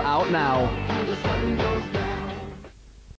out now.